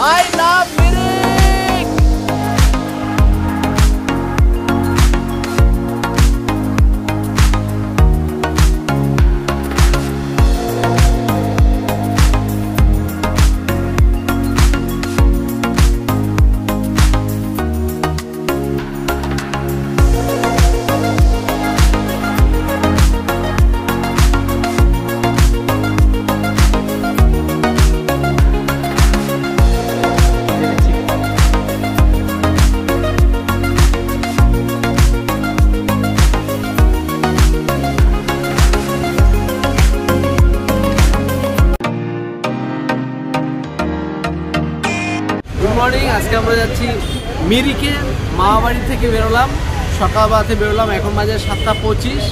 I love আজকে আমরা যাচ্ছি মিরিকে, মামাবাড়ি থেকে বেরোলাম। সকালবেলাতে বেরোলাম, এখন বাজে সাতটা পঁচিশ,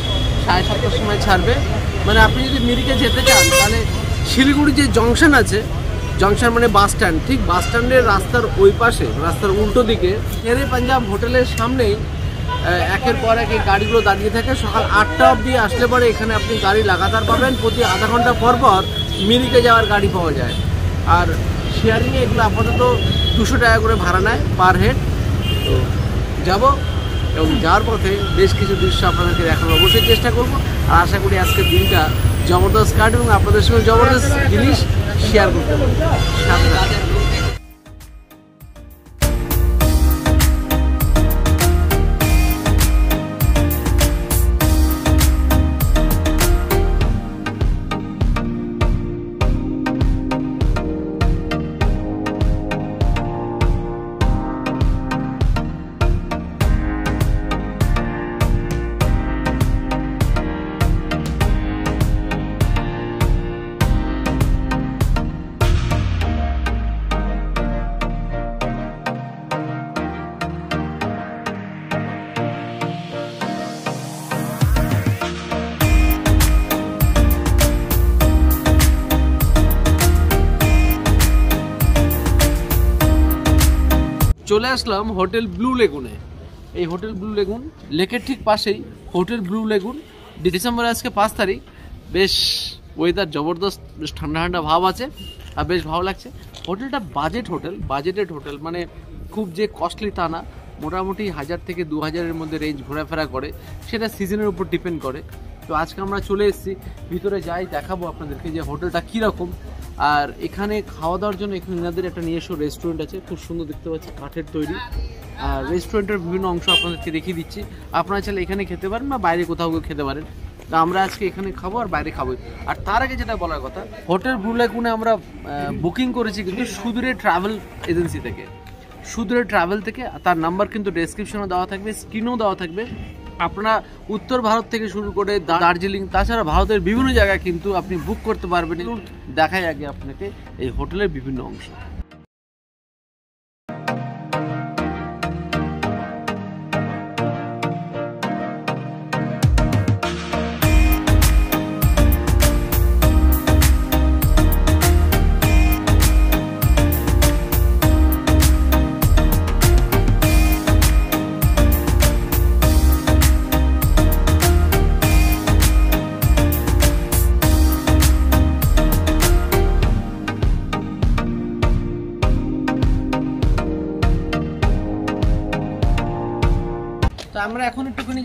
সাড়ে সাতটার সময় ছাড়বে। মানে আপনি যদি মিরিকে যেতে চান, তাহলে শিলিগুড়ি যে জংশন আছে, জংশন মানে বাস স্ট্যান্ড, ঠিক বাস স্ট্যান্ডের রাস্তার ওই পাশে, রাস্তার উল্টো দিকে শেরে পাঞ্জাব হোটেলের সামনেই একের পর এক এই গাড়িগুলো দাঁড়িয়ে থাকে। সকাল আটটা অবধি আসলে পরে এখানে আপনি গাড়ি লাগাতার পাবেন। প্রতি আধা ঘণ্টা পর পর মিরিকে যাওয়ার গাড়ি পাওয়া যায়। আর শেয়ারিংয়ে এগুলো আপাতত দুশো টাকা করে ভাড়া নেয় পার হেড তো যাব এবং যাওয়ার পথে বেশ কিছু দৃশ্য আপনাদেরকে দেখানোর অবশ্যই চেষ্টা করব। আর আশা করি আজকের দিনটা জবরদস্ত কাট এবং আপনাদের সঙ্গে জবরদস্ত জিনিস শেয়ার করতে পারব। চলে আসলাম হোটেল ব্লু লেগুনে। এই হোটেল ব্লু লেগুন, লেকের ঠিক পাশেই হোটেল ব্লু লেগুন। ডিসেম্বর আজকে পাঁচ তারিখ। বেশ ওয়েদার জবরদস্ত, বেশ ঠান্ডা ঠান্ডা ভাব আছে আর বেশ ভালো লাগছে। হোটেলটা বাজেট হোটেল বাজেটেড হোটেল মানে খুব যে কস্টলি তা না। মোটামুটি হাজার থেকে দু হাজারের মধ্যে রেঞ্জ ঘোরাফেরা করে। সেটা সিজনের উপর ডিপেন্ড করে। তো আজকে আমরা চলে এসেছি, ভিতরে যাই, দেখাবো আপনাদেরকে যে হোটেলটা কীরকম। আর এখানে খাওয়া দাওয়ার জন্য এখানে এনাদের একটা নিজস্ব রেস্টুরেন্ট আছে, খুব সুন্দর দেখতে পাচ্ছি, কাঠের তৈরি। আর রেস্টুরেন্টের বিভিন্ন অংশ আপনাদেরকে দেখিয়ে দিচ্ছি। আপনারা চাইলে এখানে খেতে পারেন বা বাইরে কোথাও গিয়ে খেতে পারেন। তা আমরা আজকে এখানে খাব আর বাইরে খাব। আর তার আগে যেটা বলার কথা, হোটেল ব্রুলাইকুনে আমরা বুকিং করেছি কিন্তু সুদূরে ট্রাভেল এজেন্সি থেকে। সুদূরে ট্রাভেল থেকে তার নাম্বার কিন্তু ডেসক্রিপশনে দেওয়া থাকবে স্ক্রিনেও দেওয়া থাকবে। আপনারা উত্তর ভারত থেকে শুরু করে দার্জিলিং, তাছাড়া ভারতের বিভিন্ন জায়গায় কিন্তু আপনি বুক করতে পারবেন। দেখাই আগে আপনাকে এই হোটেলের বিভিন্ন অংশ।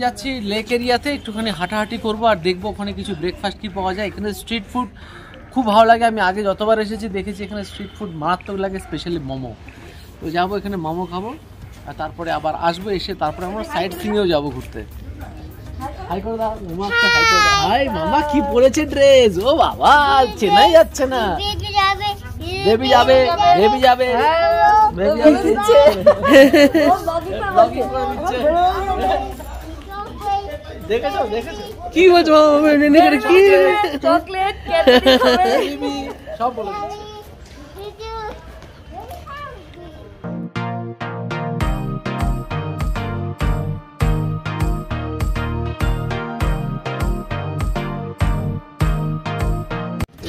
যাচ্ছি লেক এরিয়াতে একটুখানি হাঁটাহাঁটি করব আর দেখব ওখানে কিছু ব্রেকফাস্ট কি পাওয়া যায়। এখানে স্ট্রিট ফুড খুব ভালো লাগে। আমি আগে যতবার এসেছি দেখেছি এখানে স্ট্রিট ফুড মারাত্মক লাগে স্পেশালি মোমো। তো যাব এখানে মোমো খাব আর তারপরে আবার আসব এসে তারপরে আমরা সাইড সিংয়েও যাব ঘুরতে। হাই করে দাও মামা হাই করে দাও। হাই মামা কি পরেছে ড্রেস ও বাবা চেনাই যাচ্ছে না। বেবি যাবে। বেবি যাবে বেবি করে দিচ্ছে দেখেছ? দেখেছ? কি বলছো কি? চকলেট বেবি সব বলে দিচ্ছে।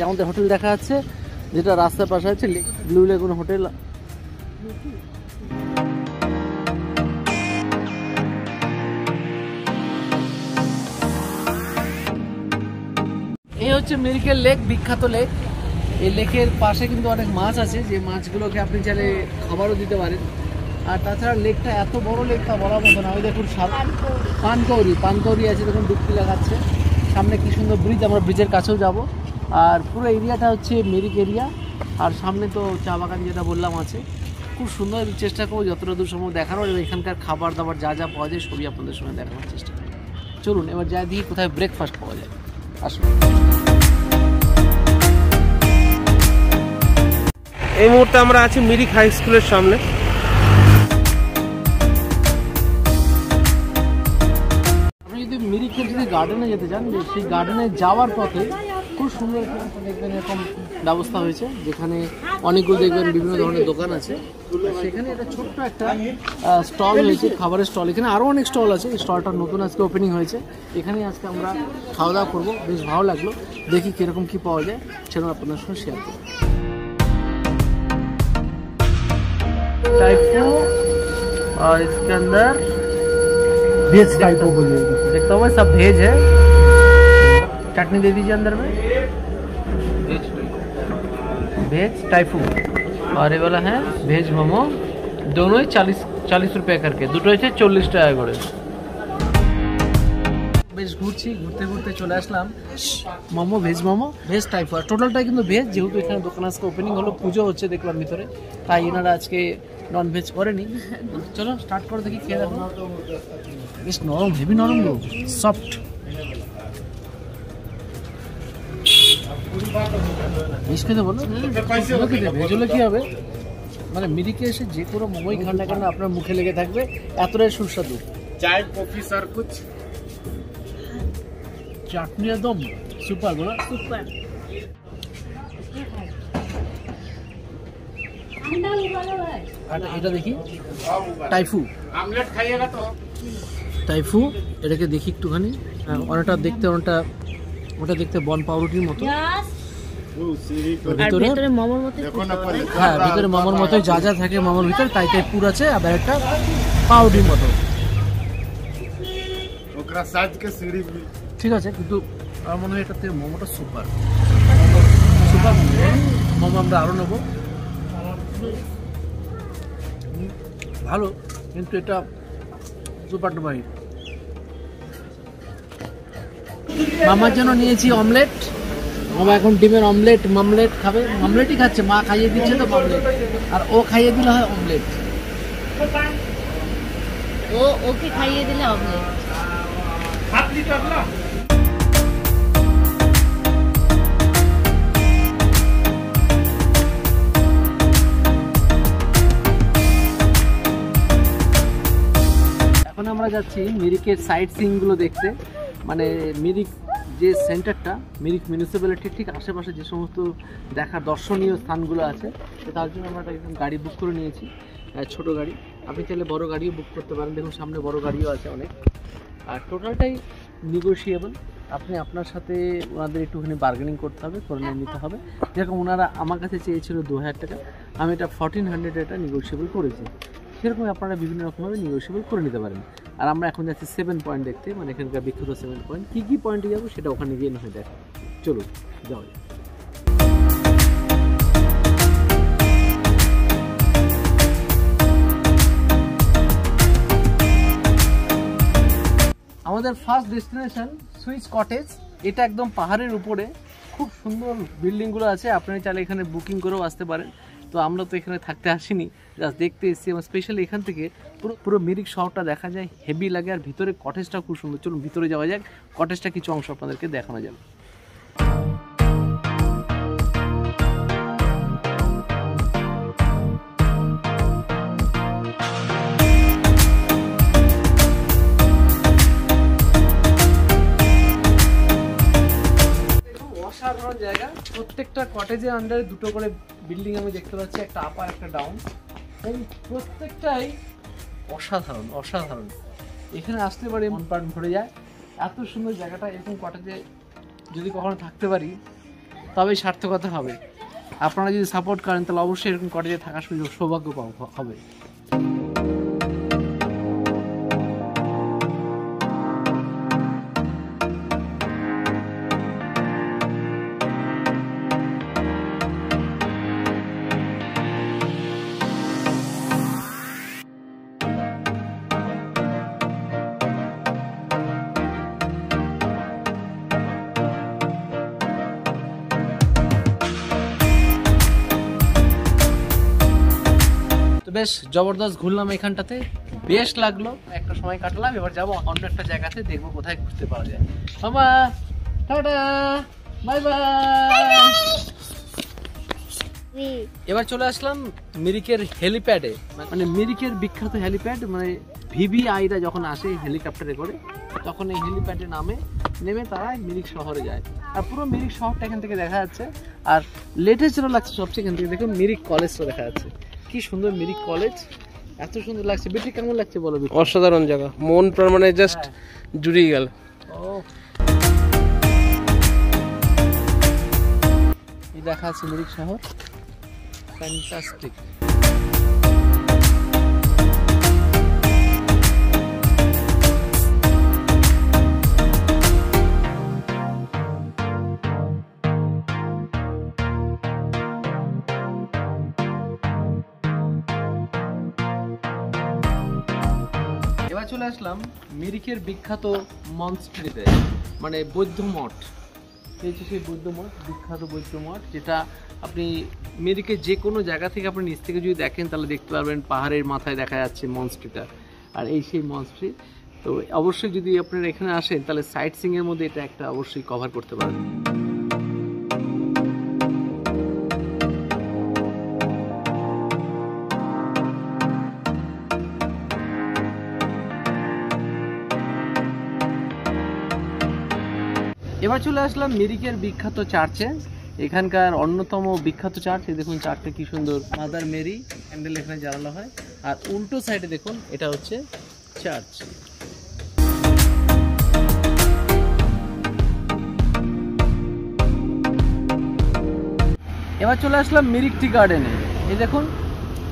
আমাদের হোটেল দেখা যাচ্ছে যেটা রাস্তার পাশে আছে ব্লু লেগুন হোটেল। হচ্ছে মিরিকেল লেক বিখ্যাত লেক এই লেকের পাশে কিন্তু অনেক মাছ আছে, যে মাছগুলোকে আপনি চাইলে খাবারও দিতে পারেন। আর তাছাড়া লেকটা এত বড় লেকটা বলার মতো না। ওই দেখুন পানকৌরি পানকৌড়ি আছে, দেখুন ডুবকি লাগাচ্ছে সামনে কি সুন্দর ব্রিজ আমরা ব্রিজের কাছেও যাব। আর পুরো এরিয়াটা হচ্ছে মেরিক এরিয়া আর সামনে তো চা বাগান যেটা বললাম আছে। খুব সুন্দর চেষ্টা করব, যতটা দূর সম্ভব দেখানোর। এবং এখানকার খাবার দাবার যা যা পাওয়া যায়, সবই আপনাদের সঙ্গে দেখানোর চেষ্টা করি চলুন, এবার যা দিয়ে কোথায় ব্রেকফাস্ট পাওয়া যায়। আসুন। এই মুহূর্তে আমরা আছি মিরিক হাই স্কুলের সামনে। আপনি যদি মিরিকের যদি গার্ডেনে যেতে চান সেই গার্ডেনে যাওয়ার পথে খুব সুন্দর দেখবেন এরকম ব্যবস্থা হয়েছে যেখানে অনেকগুলো দেখবেন বিভিন্ন ধরনের দোকান আছে আর সেখানে একটা ছোট্ট একটা স্টল হয়েছে খাবারের স্টল এখানে আরও অনেক স্টল আছে এই স্টলটা নতুন আজকে ওপেনিং হয়েছে এখানে আজকে আমরা খাওয়া দাওয়া করবো বেশ ভালো লাগলো দেখি কীরকম কী পাওয়া যায় সেরকম আপনাদের সঙ্গে শেয়ার করবো टाइपो और इसके अंदर वेज टाइपो बोलिए देखता हूँ मैं सब भेज है चटनी दे दीजिए अंदर में भेज टाइफू और ये वाला है भेज मोमो दोनों ही चालीस चालीस रुपये करके দুটো হচ্ছে চল্লিশ টাকা করে বেশ ঘুরছি ঘুরতে ঘুরতে চলে আসলাম momo veg momo veg type আর টোটালটাই কিন্তু ভেজ যেহেতু এখানে দোকান আজকে ওপেনিং হলো পুজো হচ্ছে দেখলাম ভিতরে তাই এনারা আজকে নন ভেজ করেনি চলো স্টার্ট করে দেখি খেয়ে দেখো বেশ নরম হেভি নরম গো সফট মিস খেতে বলো। ভেজলে কী হবে? মানে মিরিকে এসে যে কোনো মোমোই খান না কেন আপনার মুখে লেগে থাকবে এতটাই সুস্বাদু। চায় কফি স্যার কুচ চাটনি একদম সুপার বলো। সুপার। এটা দেখি টাইফু। টাইফু এটাকে দেখি একটুখানি। হ্যাঁ, অনেকটা দেখতে অনেকটা ওটা দেখতে বন পাউরুটির মতো। আর আর ভিতরে মোমোর মতো হ্যাঁ ভিতরে মামার মতোই যা যা থাকে মামার ভিতরে তাই তাই পুর আছে আবার একটা পাউরুটির মতো। ঠিক আছে কিন্তু আমার মনে হয় থেকে মোমোটা সুপার। সুপার মোমো। আমরা আরও নেব। ভালো কিন্তু এটা সুপার হিট। মামার জন্য নিয়েছি অমলেট। মামা এখন ডিমের অমলেট মামলেট খাবে। মামলেটই খাচ্ছে মা খাইয়ে দিচ্ছে তো মামলেট। আর ও খাইয়ে দিলে হয় অমলেট। ও ওকে খাইয়ে দিলে লিটার না? এখন আমরা যাচ্ছি মিরিকের সাইট সিইংগুলো দেখতে। মানে মিরিক যে সেন্টারটা মিরিক মিউনিসিপ্যালিটির ঠিক আশেপাশে যে সমস্ত দেখার দর্শনীয় স্থানগুলো আছে, তো তার জন্য আমরা একটা একদম গাড়ি বুক করে নিয়েছি ছোট গাড়ি। আপনি চাইলে বড় গাড়িও বুক করতে পারেন। দেখুন, সামনে বড় গাড়িও আছে অনেক। আর টোটালটাই নেগোশিয়েবল আপনি আপনার সাথে ওনাদের একটুখানি বার্গেনিং করতে হবে, করে নিতে হবে। যেরকম ওনারা আমার কাছে চেয়েছিল দু হাজার টাকা, আমি এটা ফর্টিন হান্ড্রেড এটা নেগোশিয়েবল করেছি। সেরকম আপনারা বিভিন্ন রকমভাবে নেগোশিয়েবল করে নিতে পারেন। আর আমরা এখন যাচ্ছি সেভেন পয়েন্ট দেখতে মানে এখানকার বিখ্যাত সেভেন পয়েন্ট কী কী পয়েন্টে যাব সেটা ওখানে গিয়ে না দেখা। চলুন, যাওয়া যাক। আমাদের ফার্স্ট ডেস্টিনেশন সুইচ কটেজ এটা একদম পাহাড়ের উপরে। খুব সুন্দর বিল্ডিংগুলো আছে। আপনারা চাইলে এখানে বুকিং করেও আসতে পারেন। তো আমরা তো এখানে থাকতে আসিনি। জাস্ট দেখতে এসেছি। এবং স্পেশালি এখান থেকে পুরো পুরো মিরিক শহরটা দেখা যায় হেভি লাগে, আর ভিতরে কটেজটা খুব সুন্দর। চলুন, ভিতরে যাওয়া যাক। কটেজটা কিছু অংশ আপনাদেরকে দেখানো যাবে। অসাধারণ জায়গা। প্রত্যেকটা কটেজের আন্ডারে দুটো করে বিল্ডিং আমি দেখতে পাচ্ছি, একটা আপার একটা ডাউন প্রত্যেকটাই অসাধারণ অসাধারণ। এখানে আসতে পারে মন প্রাণ ভরে যায়। এত সুন্দর জায়গাটা, এরকম কটেজে যদি কখনো থাকতে পারি, তবেই সার্থকতা হবে। আপনারা যদি সাপোর্ট করেন, তাহলে অবশ্যই এরকম কটেজে থাকার সুযোগ, সৌভাগ্য হবে। বেশ জবরদস্ত ঘুরলাম এখানটাতে। বেশ লাগল। একটা সময় কাটলাম এবার যাব অন্য একটা জায়গাতে দেখব কোথায় ঘুরতে পাওয়া যায়। মামা টাটা বাই বাই। এবার চলে আসলাম মিরিকের হেলিপ্যাডে। মানে মিরিকের বিখ্যাত হেলিপ্যাড মানে ভিভিআইরা যখন আসে হেলিকপ্টারে করে তখন এই হেলিপ্যাডে নামে নেমে তারা মিরিক শহরে যায়। আর পুরো মিরিক শহরটা এখান থেকে দেখা যাচ্ছে। আর লেটেস্ট যেটা লাগছে সবচেয়ে এখান থেকে দেখুন মিরিক কলেজটা দেখা যাচ্ছে। কি সুন্দর মিরিক কলেজ এত সুন্দর লাগছে। বেটি কেমন লাগছে বলো? অসাধারণ জায়গা। মন প্রাণ মানে জাস্ট জুড়িয়ে গেল। দেখা আছে মিরিক শহর। ফ্যান্টাস্টিক চলে আসলাম মিরিকের বিখ্যাত মনস্ট্রিতে মানে বৌদ্ধ মঠ। হচ্ছে সেই বৌদ্ধ মঠ? বিখ্যাত বৌদ্ধ মঠ, যেটা আপনি মিরিকের যে কোনো জায়গা থেকে আপনি নিচ থেকে যদি দেখেন, তাহলে দেখতে পারবেন পাহাড়ের মাথায় দেখা যাচ্ছে মনস্ট্রিটা আর এই সেই মনস্ট্রি তো অবশ্যই যদি আপনারা এখানে আসেন, তাহলে সাইট সিংয়ের মধ্যে এটা একটা অবশ্যই কভার করতে পারবেন এবার চলে আসলাম মিরিকের বিখ্যাত চার্চে। এখানকার অন্যতম বিখ্যাত চার্চ, এই দেখুন চার্চটা কি সুন্দর। মাদার মেরি ক্যান্ডেল এখানে জ্বালানো হয়। আর উল্টো সাইডে দেখুন, এটা হচ্ছে চার্চ। এবার চলে আসলাম মিরিক টি গার্ডেনে। এই দেখুন,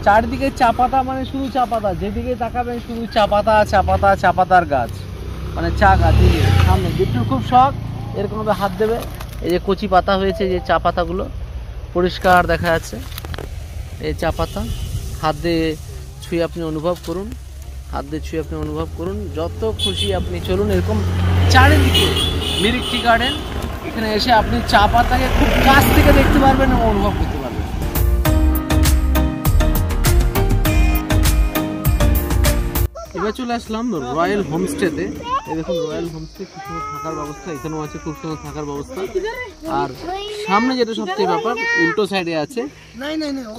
চারদিকে চা পাতা মানে শুধু চা পাতা যেদিকে তাকাবেন শুধু চা পাতা চা পাতা চা পাতার গাছ। মানে চা গাছ সামনে। বিট্টুর খুব শখ। এরকম ভাবে হাত দেবে। এই যে কচি পাতা হয়েছে, যে চা পাতাগুলো, পরিষ্কার দেখা যাচ্ছে। এই চা পাতা, হাত দিয়ে ছুঁয়ে আপনি অনুভব করুন। হাত দিয়ে ছুঁয়ে আপনি অনুভব করুন। যত খুশি আপনি চলুন, এরকম চারিদিকে মিরিক টি গার্ডেন। এখানে এসে আপনি চা পাতাকে খুব কাছ থেকে দেখতে পারবেন এবং অনুভব করতে এবার চলে আসলাম রয়্যাল হোমস্টেতে এই দেখুন রয়্যাল হোমস্টে খুব সুন্দর থাকার ব্যবস্থা, এখানেও আছে খুব সুন্দর থাকার ব্যবস্থা। আর সামনে যেটা সবচেয়ে ব্যাপার, উল্টো সাইডে আছে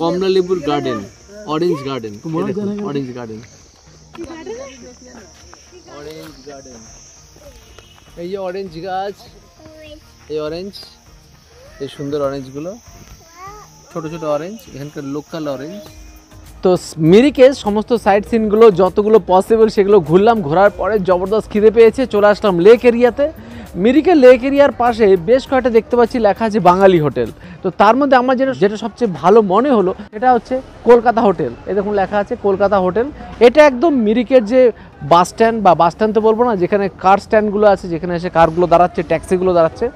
কমলা লেবুর garden orange garden orange garden orange garden এই যে অরেঞ্জ গাছ, এই অরেঞ্জ এই সুন্দর অরেঞ্জগুলো ছোট ছোট অরেঞ্জ এখানকার লোকাল অরেঞ্জ তো মিরিকে সমস্ত সাইট সিনগুলো যতগুলো পসিবল সেগুলো ঘুরলাম, ঘোরার পরে জবরদস্ত খিদে পেয়েছে, চলে আসলাম লেক এরিয়াতে মিরিকের লেক এরিয়ার পাশে বেশ কয়েকটা দেখতে পাচ্ছি, লেখা আছে বাঙালি হোটেল। তো তার মধ্যে আমার যেটা যেটা সবচেয়ে ভালো মনে হলো, সেটা হচ্ছে কলকাতা হোটেল। এ দেখুন লেখা আছে কলকাতা হোটেল। এটা একদম মিরিকের যে বাস স্ট্যান্ড বা বাস স্ট্যান্ড তো বলব না, যেখানে কার স্ট্যান্ডগুলো আছে, যেখানে এসে কারগুলো দাঁড়াচ্ছে ট্যাক্সিগুলো দাঁড়াচ্ছে,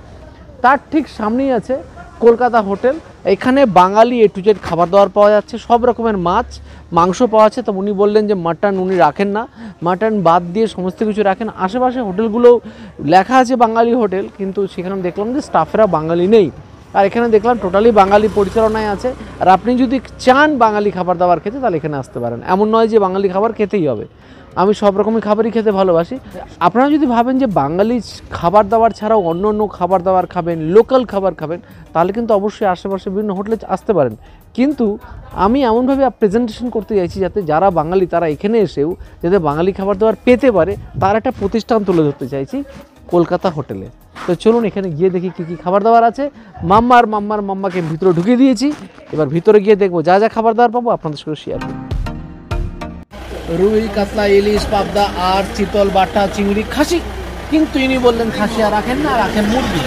তার ঠিক সামনেই আছে কলকাতা হোটেল। এখানে বাঙালি এ টু জেড খাবার দাবার পাওয়া যাচ্ছে, সব রকমের মাছ, মাংস পাওয়া যাচ্ছে। তো উনি বললেন যে মাটন উনি রাখেন না। মাটন বাদ দিয়ে সমস্ত কিছু রাখেন। আশেপাশে হোটেলগুলো লেখা আছে বাঙালি হোটেল, কিন্তু সেখানে দেখলাম যে স্টাফেরা বাঙালি নেই। আর এখানে দেখলাম টোটালি বাঙালি পরিচালনায় আছে। আর আপনি যদি চান বাঙালি খাবার দাবার খেতে, তাহলে এখানে আসতে পারেন। এমন নয় যে বাঙালি খাবার খেতেই হবে। আমি সব রকমের খাবারই খেতে ভালোবাসি। আপনারা যদি ভাবেন যে বাঙালি খাবার দাবার ছাড়াও অন্য অন্য খাবার দাবার খাবেন, লোকাল খাবার খাবেন, তাহলে কিন্তু অবশ্যই আশেপাশে বিভিন্ন হোটেলে আসতে পারেন। কিন্তু আমি এমনভাবে প্রেজেন্টেশন করতে চাইছি যাতে যারা বাঙালি, তারা এখানে এসেও যাতে বাঙালি খাবার দাবার পেতে পারে, তার একটা প্রতিষ্ঠান তুলে ধরতে চাইছি। কলকাতা হোটেলে। তো চলুন এখানে গিয়ে দেখি কী কী খাবার দাবার আছে। মাম্মার মাম্মার, মাম্মাকে ভিতরে ঢুকিয়ে দিয়েছি। এবার ভিতরে গিয়ে দেখব যা যা খাবার দাবার পাবো, আপনাদের সঙ্গে শেয়ার করব। রুই, কাতলা, ইলিশ, পাবদা আর চিতল, বাটা, চিংড়ি, খাসি। কিন্তু ইনি বললেন খাসি আর রাখেন না, রাখেন মুরগি।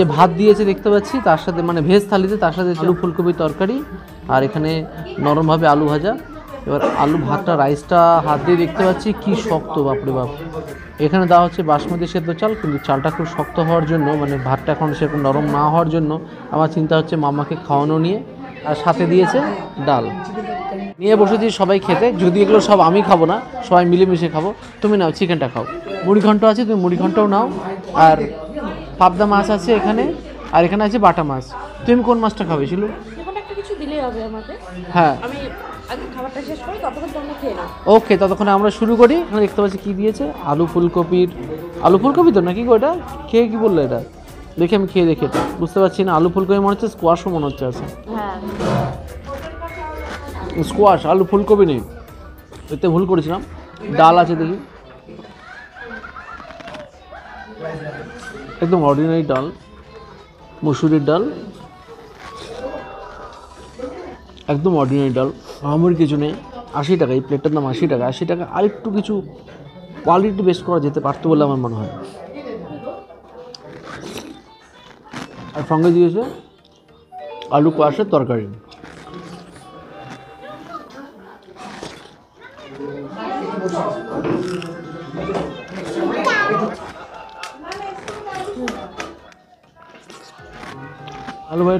যে ভাত দিয়েছে দেখতে পাচ্ছি, তার সাথে মানে ভেজ থালিতে তার সাথে আলু ফুলকপি তরকারি আর এখানে নরমভাবে আলু ভাজা। এবার আলু ভাতটা রাইসটা হাত দিয়ে দেখতে পাচ্ছি, কি শক্ত, বাপরে বাপ। এখানে দেওয়া হচ্ছে বাসমতি সেদ্ধ চাল, কিন্তু চালটা খুব শক্ত হওয়ার জন্য মানে ভাতটা এখন সেরকম নরম না হওয়ার জন্য আমার চিন্তা হচ্ছে মামাকে খাওয়ানো নিয়ে, আর সাথে দিয়েছে ডাল। নিয়ে বসেছি সবাই খেতে, যদি এগুলো সব আমি খাব না, সবাই মিলেমিশে খাব, তুমি নাও চিকেনটা খাও। মুড়ি ঘন্ট আছে, তুমি মুড়ি ঘন্টও নাও, আর পাবদা মাছ আছে এখানে আর এখানে আছে বাটা মাছ। তুমি কোন মাছটা খাবে ছিল হ্যাঁ। ওকে ততক্ষণে আমরা শুরু করি। এখানে দেখতে পাচ্ছি কি দিয়েছে? আলু ফুলকপির আলু ফুলকপি তো নাকি এটা? খেয়ে কি বলল এটা? দেখি আমি খেয়ে দেখি এটা। বুঝতে পারছি না আলু ফুলকপি মনে হচ্ছে স্কোয়াশও মনে হচ্ছে আছে। স্কোয়াশ আলু ফুলকপি নেই। এতে ভুল করেছিলাম। ডাল আছে দেখি। একদম অর্ডিনারি ডাল, মুসুরির ডাল, একদম অর্ডিনারি ডাল, আমার কিছু নেই, আশি টাকা, এই প্লেটটার দাম আশি টাকা আশি টাকা আরেকটু কিছু কোয়ালিটি বেস্ট করা যেতে পারতো বলে আমার মনে হয়। আর সঙ্গে দিয়েছে আলু কোয়াশের তরকারি। আলু ভাই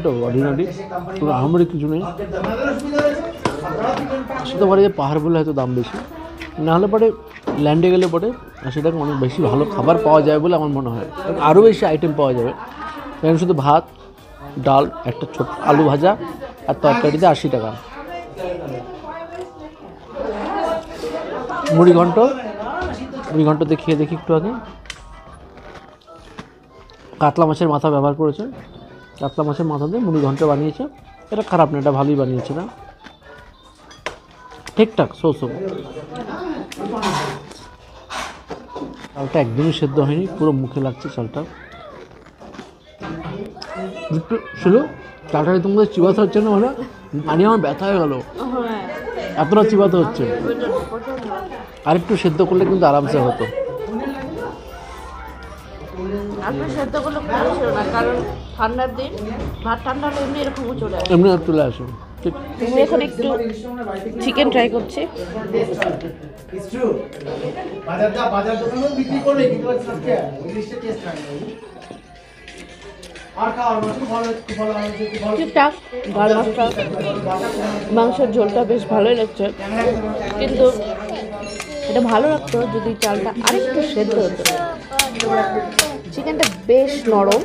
তো অর্ডিনারি কোনো আহামরি কিছু নেই। সেটা পারে যে পাহাড় বলে হয়তো দাম বেশি। না হলে পরে ল্যান্ডে গেলে পরে সেটাকে অনেক বেশি ভালো খাবার পাওয়া যায় বলে আমার মনে হয়। আরও বেশি আইটেম পাওয়া যাবে। এখানে শুধু ভাত, ডাল, একটা ছোট আলু ভাজা আর তরকারিতে আশি টাকা। মুড়ি ঘন্ট। মুড়ি ঘন্টতে খেয়ে দেখি একটু আগে। কাতলা মাছের মাথা ব্যবহার করেছে। কাতলা মাছের মাথা দিয়ে মুড়ি ঘন্ট বানিয়েছে। এটা খারাপ না, এটা ভালোই বানিয়েছে না। ঠিকঠাক সো সো চালটা একদমই সেদ্ধ হয়নি, পুরো মুখে লাগছে চালটা। ছিল চালটা তোমাদের চিবাতে হচ্ছে না হলে পানি আমার ব্যথা হয়ে গেল। এতটা চিবাতে হচ্ছে। আর একটু সেদ্ধ করলে কিন্তু আরামসে হতো। সেদ্ধ করলে না, কারণ ঠান্ডার দিন ভাত ঠান্ডা হলে এমনি এরকমও চলে আসে। এমনি চলে আসে। আমি এখন একটু চিকেন ট্রাই করছি। ঠিকঠাক ডাল মাছটা মাংসের ঝোলটা বেশ ভালোই লাগছে। কিন্তু এটা ভালো লাগতো যদি চালটা আরেকটু সেদ্ধ হতো। চিকেনটা বেশ নরম।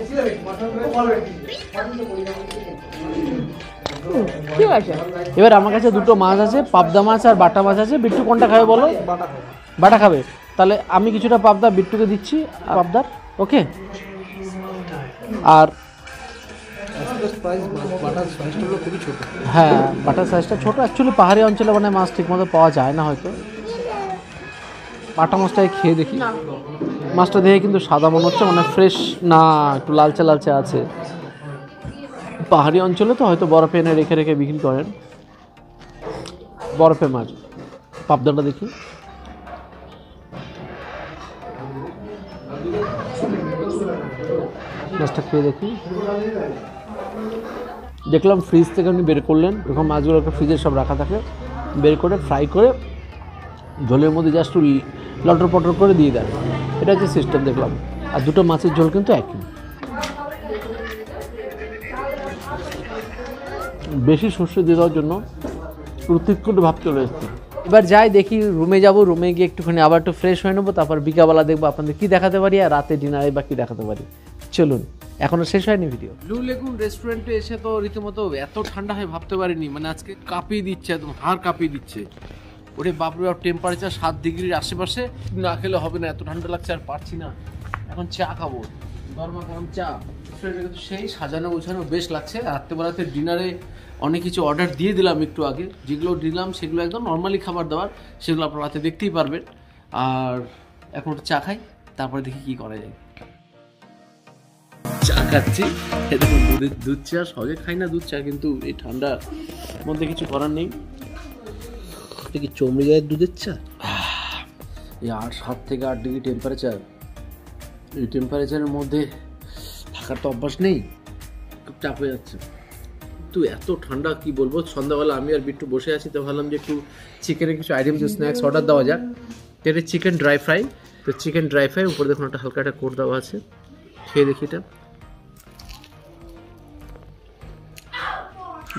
ঠিক আছে। এবার আমার কাছে দুটো মাছ আছে পাবদা মাছ আর বাটা মাছ আছে। বিট্টু কোনটা খাবে বলো? বাটা খাবে। তাহলে আমি কিছুটা পাবদা বিট্টুকে দিচ্ছি পাবদার। ওকে? আর হ্যাঁ বাটার সাইজটা ছোট। অ্যাকচুয়ালি পাহাড়ি অঞ্চলে মানে মাছ ঠিকমতো পাওয়া যায় না হয়তো। বাটা মাছটাই খেয়ে দেখি। মাছটা দেখে কিন্তু সাদা মনে হচ্ছে মানে ফ্রেশ না, একটু লালচে লালচে আছে। পাহাড়ি অঞ্চলে তো হয়তো বরফে এনে রেখে রেখে বিক্রি করেন। বরফে মাছ। পাবদাটা দেখি। মাছটা খেয়ে দেখি। দেখলাম ফ্রিজ থেকে উনি বের করলেন। এরকম মাছগুলোকে ফ্রিজে সব রাখা থাকে। বের করে ফ্রাই করে ঝোলের মধ্যে জাস্ট লটর পটর করে দিয়ে দেন। এটা হচ্ছে সিস্টেম দেখলাম। আর দুটো মাছের ঝোল কিন্তু একই। বেশি শস্য দিয়ে দেওয়ার জন্য প্রত্যেকটা ভাব চলে এসছে। এবার যাই দেখি রুমে যাব রুমে গিয়ে একটুখানি আবার একটু ফ্রেশ হয়ে নেব, তারপর বিকাবেলা দেখব আপনাদের কি দেখাতে পারি আর রাতে ডিনারে বা কি দেখাতে পারি। চলুন, এখনও শেষ হয়নি ভিডিও ব্লু লেগুন রেস্টুরেন্টে এসে তো রীতিমতো এত ঠান্ডা হয় ভাবতে পারিনি মানে আজকে কাঁপিয়ে দিচ্ছে একদম, হাড় কাঁপিয়ে দিচ্ছে। ওরে বাপরে বাপ টেম্পারেচার সাত ডিগ্রির আশেপাশে। না খেলে হবে না, এত ঠান্ডা লাগছে আর পারছি না। এখন চা খাব। গরমা গরম চা। সেই সাজানো গোছানো বেশ লাগছে। রাত্রেবেলাতে ডিনারে অনেক কিছু অর্ডার দিয়ে দিলাম একটু আগে। যেগুলো দিলাম, সেগুলো একদম নর্মালি খাবার দাবার, সেগুলো আপনারা রাতে দেখতেই পারবেন। আর এখন চা খাই, তারপরে দেখি কি করা যায়। চা খাচ্ছি। দুধের দুধ চা সহজে খাই না দুধ চা, কিন্তু এই ঠান্ডার মধ্যে কিছু করার নেই। এটা কি চমড়ি গায়ের দুধের চা? এই আট সাত থেকে আট ডিগ্রি টেম্পারেচার এই টেম্পারেচারের মধ্যে থাকার তো অভ্যাস নেই। খুব চাপ হয়ে যাচ্ছে। কিন্তু এত ঠান্ডা কি বলব? সন্ধ্যাবেলা আমি আর বিট্টু বসে আছি তো ভাবলাম যে একটু চিকেনের কিছু আইটেম স্ন্যাক্স অর্ডার দেওয়া যাক। এটা চিকেন ড্রাই ফ্রাই তো চিকেন ড্রাই ফ্রাই উপরে দেখুন একটা হালকা একটা কোট দেওয়া আছে। খেয়ে দেখি এটা।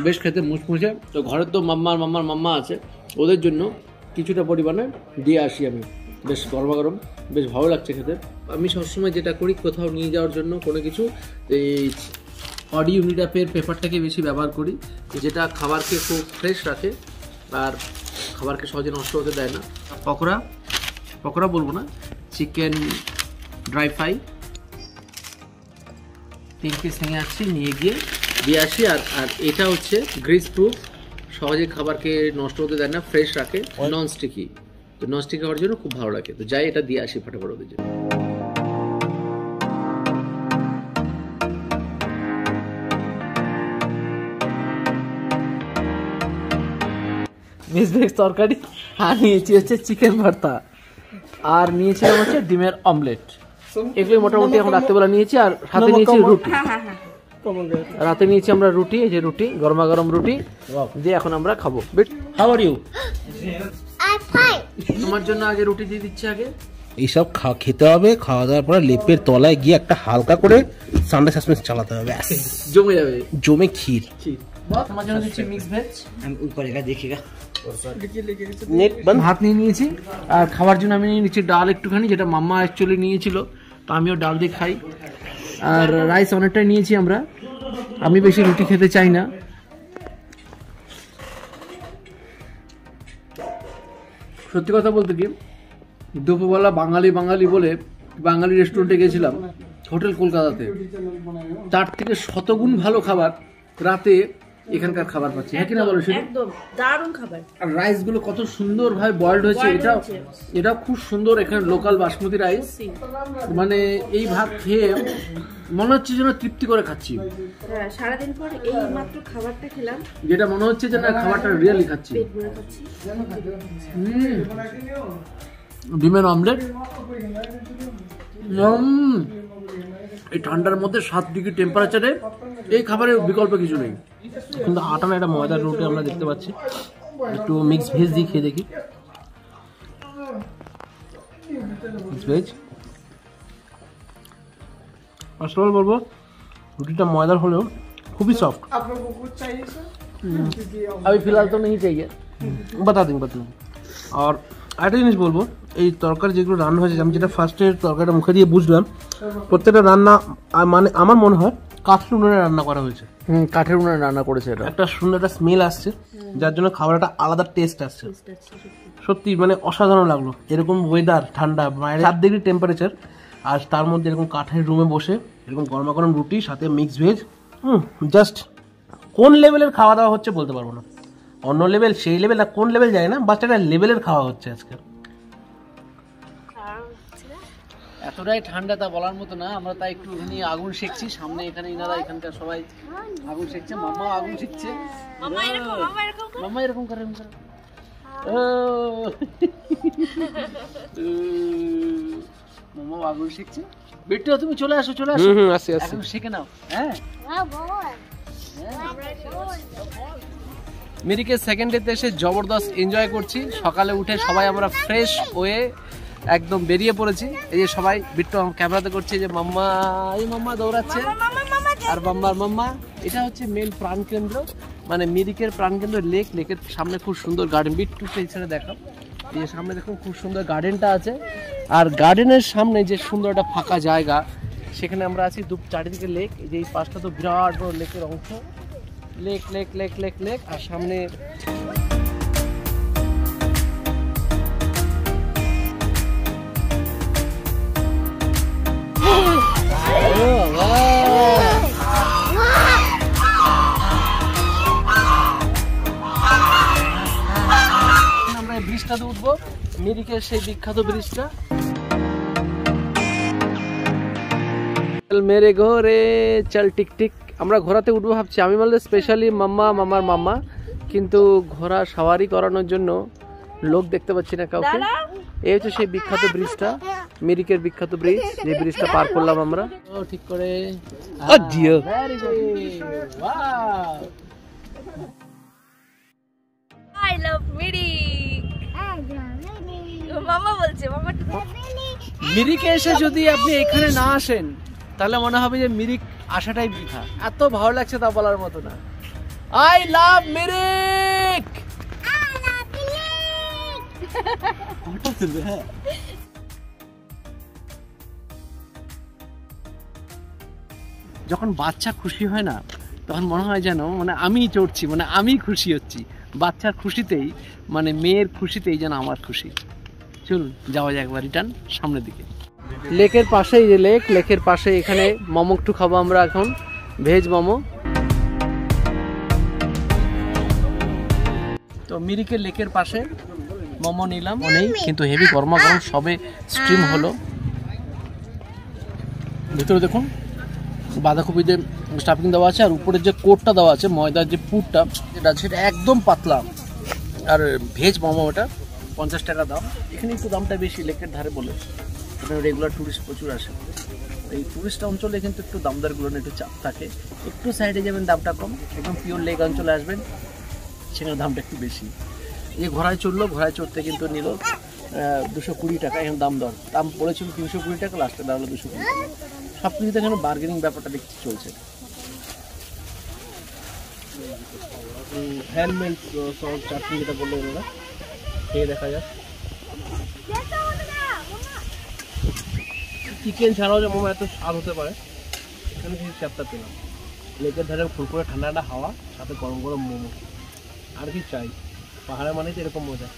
বেশ খেতে মুচমুচে। তো ঘরের তো মাম্মার মাম্মার মাম্মা আছে। ওদের জন্য কিছুটা পরিমাণে দিয়ে আসি আমি। বেশ গরমা গরম বেশ ভালো লাগছে খেতে। আমি সবসময় যেটা করি কোথাও নিয়ে যাওয়ার জন্য কোনো কিছু, এই অডি ইউনিটাপের পেপারটাকে বেশি ব্যবহার করি, যেটা খাবারকে খুব ফ্রেশ রাখে আর খাবারকে সহজে নষ্ট হতে দেয় না। পকোড়া পকোড়া বলব না, চিকেন ড্রাই ফ্রাই তিন পিস ভেঙে আসছি নিয়ে গিয়ে দিয়ে আসি আর আর এটা হচ্ছে গ্রিস প্রুফ সহজে খাবারকে নষ্ট হতে দেয় না ফ্রেশ রাখে নন স্টিকি তো নন স্টিকি হওয়ার জন্য খুব ভালো লাগে। তো যাই এটা দিয়ে আসি ফটাফট ওদের জন্য। মিক্স ভেজ তরকারি আর নিয়েছি হচ্ছে চিকেন ভর্তা। আর নিয়েছিলাম হচ্ছে ডিমের অমলেট এগুলো মোটামুটি এখন রাত্রেবেলা নিয়েছি আর সাথে নিয়েছি রুটি। রাতে নিয়েছি আমরা রুটি এই যে রুটি গরমা গরম রুটি দিয়ে এখন আমরা খাব। বিট হাউ আর ইউ তোমার জন্য আগে রুটি দিয়ে দিচ্ছি আগে। এইসব খা- খেতে হবে খাওয়া দাওয়ার পরে লেপের তলায় গিয়ে একটা হালকা করে সানডে সাসপেন্স চালাতে হবে জমে যাবে। জমে ক্ষীর। তোমার জন্য দিচ্ছি মিক্স ভেজ নেট বন্ধ। ভাত নিয়ে নিয়েছি আর খাওয়ার জন্য আমি নিয়ে নিচ্ছি ডাল একটুখানি যেটা মাম্মা অ্যাকচুয়ালি নিয়েছিল। তো আমিও ডাল দিয়ে খাই। আর রাইস অনেকটাই নিয়েছি আমরা। আমি বেশি রুটি খেতে চাই না। সত্যি কথা বলতে কি, দুপুরবেলা বাঙালি বাঙালি বলে বাঙালি রেস্টুরেন্টে গেছিলাম হোটেল কলকাতাতে। তার থেকে শতগুণ ভালো খাবার রাতে এখানকার খাবার পাচ্ছি। হ্যাঁ কিনা বলো সেটা একদম দারুণ খাবার। আর রাইসগুলো কত সুন্দর ভাবে বয়েলড হয়েছে এটা এটা খুব সুন্দর এখানে লোকাল বাসমতি রাইস মানে এই ভাত খেয়ে মনে হচ্ছে যেন তৃপ্তি করে খাচ্ছি। হ্যাঁ সারাদিন পর এই মাত্র খাবারটা খেলাম। যেটা মনে হচ্ছে যে না খাবারটা রিয়েলি খাচ্ছি। ডিমের অমলেট এই ঠান্ডার মধ্যে সাত ডিগ্রি টেম্পারেচারে এই খাবারের বিকল্প কিছু নেই কিন্তু আটা না একটা ময়দার রুটি আমরা দেখতে পাচ্ছি একটু মিক্স ভেজ দিয়ে খেয়ে দেখি mix veg first of all বলবো রুটিটা ময়দার হলেও খুবই সফট अभी फिलहाल तो नहीं चाहिए বাতা দিন বাতা দিন আর আরেকটা জিনিস বলবো এই তরকারি যেগুলো রান্না হয়েছে আমি যেটা ফার্স্টের তরকারিটা মুখে দিয়ে বুঝলাম প্রত্যেকটা রান্না মানে আমার মনে হয় কাঠের উনুনে রান্না করা হয়েছে। হুম কাঠের উনুনে রান্না করেছে এটা। একটা সুন্দর একটা স্মেল আসছে যার জন্য খাবারটা আলাদা টেস্ট আসছে। সত্যি। মানে অসাধারণ লাগল। এরকম ওয়েদার ঠান্ডা বাইরে সাত ডিগ্রি টেম্পারেচার আর তার মধ্যে এরকম কাঠের রুমে বসে এরকম গরমা গরম রুটি সাথে মিক্স ভেজ হুম জাস্ট কোন লেভেলের খাওয়া দাওয়া হচ্ছে বলতে পারব না। অন্য লেভেল সেই লেভেল না কোন লেভেল যায় না বাট একটা লেভেলের খাওয়া হচ্ছে আজকে। এতটাই ঠান্ডা তা বলার মতো না আমরা তাই একটুখানি আগুন শেখছি সামনে এখানে ইনারা এখানকার সবাই আগুন শেখছে মামা আগুন শিখছে মাম্মা এরকম করে? ও। মাম্মা আগুন শিখছে বিট্টু তুমি চলে আসো চলে আসো। হুম হুম আসি আসি। এখন শিখে নাও হ্যাঁ? মিরিকে সেকেন্ড ডেতে এসে জবরদস্ত এনজয় করছি। সকালে উঠে সবাই আমরা ফ্রেশ হয়ে একদম বেরিয়ে পড়েছি। এই যে সবাই বিট্টু ক্যামেরাতে করছে যে মাম্মা এই মাম্মা দৌড়াচ্ছে। আর মাম্মার মাম্মা এটা হচ্ছে মেন প্রাণকেন্দ্র মানে মিরিকের প্রাণকেন্দ্র লেক লেকের সামনে খুব সুন্দর গার্ডেন বিট্টু এছাড়া দেখাও এই যে সামনে দেখুন খুব সুন্দর গার্ডেনটা আছে। আর গার্ডেনের সামনে যে সুন্দর একটা ফাঁকা জায়গা সেখানে আমরা আছি দু চারিদিকে লেক এই যে এই পাশটা তো বিরাট বড় লেকের অংশ। Lake lake lake lake lake আর সামনে ব্রিজটাতে উঠবো মিরিকের সেই বিখ্যাত ব্রিজটা। চল মেরে ঘরে চল টিক টিক। আমরা ঘোরাতে উঠবো ভাবছি। আমি বলতে স্পেশালি মাম্মা মামার মাম্মা। কিন্তু ঘোড়া সাওয়ারি করানোর জন্য লোক দেখতে পাচ্ছি না কাউকে। এই হচ্ছে সেই বিখ্যাত ব্রিজটা মিরিকের বিখ্যাত ব্রিজ। যে ব্রিজটা পার করলাম আমরা। ঠিক করে। আই লাভ মামা বলছে মামা মিরিকে এসে যদি আপনি এখানে না আসেন তাহলে মনে হবে যে মিরিক আসাটাই বৃথা। এত ভালো লাগছে তা বলার মতো না। I love Mirik! হ্যাঁ। যখন বাচ্চা খুশি হয় না তখন মনে হয় যেন মানে আমিই চড়ছি মানে আমি খুশি হচ্ছি। বাচ্চার খুশিতেই মানে মেয়ের খুশিতেই যেন আমার খুশি। চলুন, যাওয়া যাক একবার রিটার্ন সামনের দিকে। লেকের পাশেই যে লেক, লেকের পাশে এখানে মোমো একটু খাব আমরা এখন। ভেজ মোমো। তো মিরিকের লেকের পাশে মোমো নিলাম। নেই কিন্তু হেভি গরমা, গরম, সবে স্ট্রিম হলো। ভিতরে দেখুন, বাঁধাকপিতে স্টাফিং দেওয়া আছে, আর উপরে যে কোটটা দেওয়া আছে, ময়দার যে পুরটা, যেটা আছে, সেটা একদম পাতলা। আর ভেজ মোমো ওটা পঞ্চাশ টাকা দাম। এখানে একটু দামটা বেশি, লেকের ধারে বলে। এখানে রেগুলার টুরিস্ট প্রচুর আসে। এই টুরিস্ট অঞ্চলে কিন্তু একটু দামদারগুলো একটু চাপ থাকে। একটু সাইডে যাবেন, দামটা কম। একদম পিওর লেক অঞ্চলে আসবেন, সেখানে দামটা একটু বেশি। এই ঘোড়ায় চড়লো, ঘোড়ায় চড়তে কিন্তু নিল দুশো কুড়ি টাকা, এখন দাম দর। দাম পড়েছিল তিনশো কুড়ি টাকা লাস্টে দাঁড়াল দুশো কুড়ি টাকা। সব কিছুতে এখানে বার্গেনিং ব্যাপারটা দেখছি চলছে। হ্যান্ডমেড সব চাটনি যেটা বলল ওনারা খেয়ে দেখা যাক। চিকেন ছাড়াও যে মোমো এত স্বাদ হতে পারে এখানে কিছু চ্যাপ্টার পেলাম। লেকের ধারে ফুরফুরে ঠান্ডা ঠান্ডা হাওয়া সাথে গরম গরম মোমো। আর কি চাই? পাহাড়ে মানে তো এরকম মজা।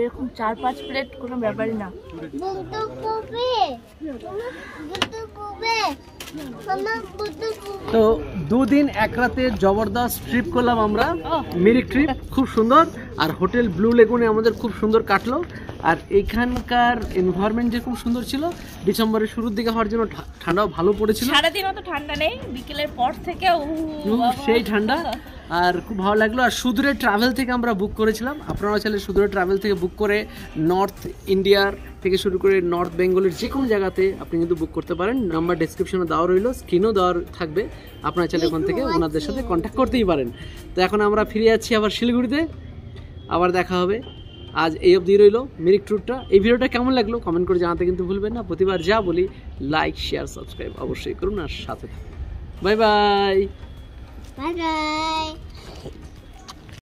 এরকম চার পাঁচ প্লেট কোনো ব্যাপারই না। তো দুদিন এক রাতে জবরদস্ত ট্রিপ করলাম আমরা। মিরিক ট্রিপ খুব সুন্দর। আর হোটেল ব্লু লেগুনে আমাদের খুব সুন্দর কাটলো। আর এখানকার এনভায়রনমেন্ট যে খুব সুন্দর ছিল ডিসেম্বরের শুরুর দিকে হওয়ার জন্য ঠান্ডাও ভালো পড়েছিল। সারাদিন অত ঠান্ডা নেই বিকেলের পর থেকে সেই ঠান্ডা। আর খুব ভালো লাগল। আর সুদূরে ট্রাভেল থেকে আমরা বুক করেছিলাম। আপনারা চাইলে সুদূরে ট্রাভেল থেকে বুক করে নর্থ ইন্ডিয়ার থেকে শুরু করে নর্থ বেঙ্গলের যে কোনো জায়গাতে আপনি কিন্তু বুক করতে পারেন। নাম্বার ডেসক্রিপশনে দেওয়া রইল স্ক্রিনও দেওয়া থাকবে। আপনারা চাইলে ওখান থেকে ওনাদের সাথে কন্ট্যাক্ট করতেই পারেন। তো এখন আমরা ফিরে যাচ্ছি আবার শিলিগুড়িতে। আবার দেখা হবে। আজ এই অবধি রইল মিরিক ট্যুরটা এই ভিডিওটা কেমন লাগল কমেন্ট করে জানাতে কিন্তু ভুলবেন না। প্রতিবার যা বলি লাইক শেয়ার সাবস্ক্রাইব অবশ্যই করুন আর সাথে থাকুন। Bye bye bye bye